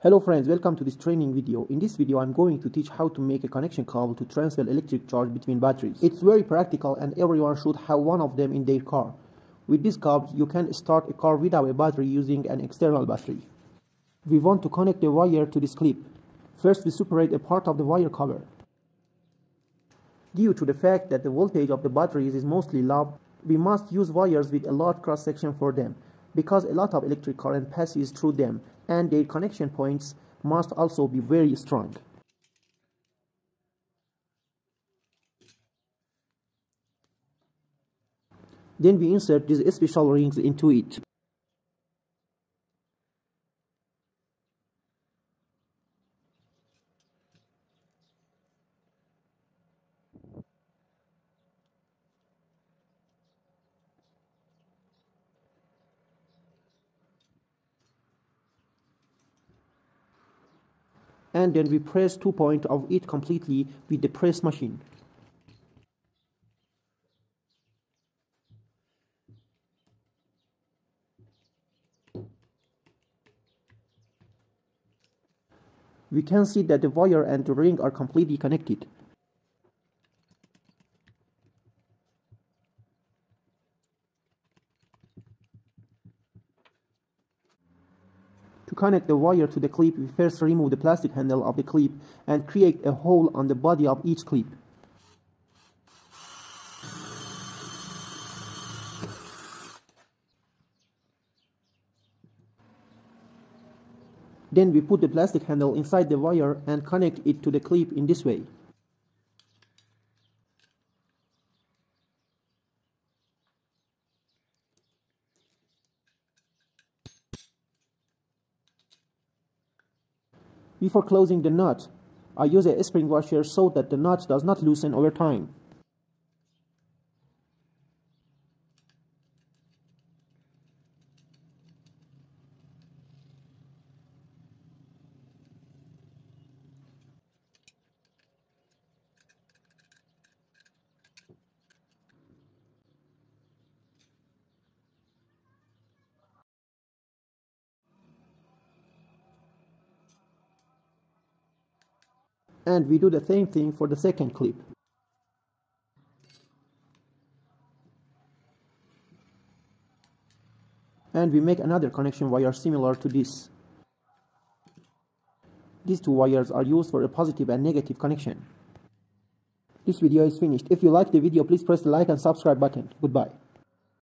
Hello friends, welcome to this training video. In this video, I'm going to teach how to make a connection cable to transfer electric charge between batteries. It's very practical and everyone should have one of them in their car. With this cable, you can start a car without a battery using an external battery. We want to connect the wire to this clip. First, we separate a part of the wire cover. Due to the fact that the voltage of the batteries is mostly low, we must use wires with a large cross section for them because a lot of electric current passes through them and their connection points must also be very strong. Then we insert these special rings into it. And then we press two points of it completely with the press machine. We can see that the wire and the ring are completely connected. To connect the wire to the clip, we first remove the plastic handle of the clip and create a hole on the body of each clip. Then we put the plastic handle inside the wire and connect it to the clip in this way. Before closing the nut, I use a spring washer so that the nut does not loosen over time. And we do the same thing for the second clip. And we make another connection wire similar to this. These two wires are used for a positive and negative connection. This video is finished. If you like the video, please press the like and subscribe button. Goodbye.